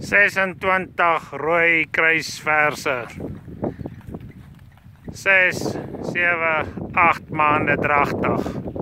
26 rooi kruisverse. 6 7 8 maande dragtig.